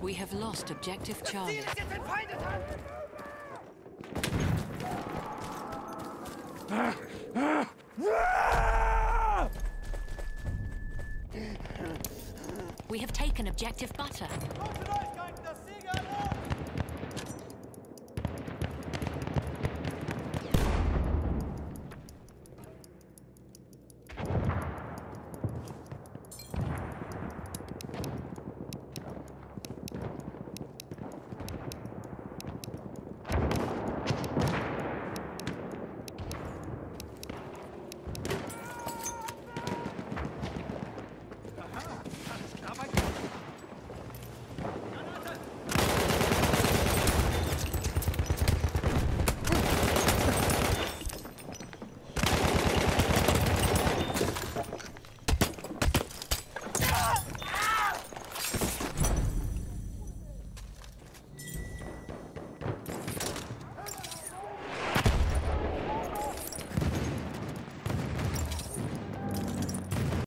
We have lost objective Charlie. We have taken objective butter.